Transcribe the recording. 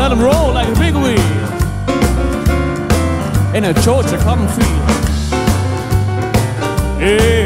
let them roll like a big wheel in a Georgia cotton field. Hey.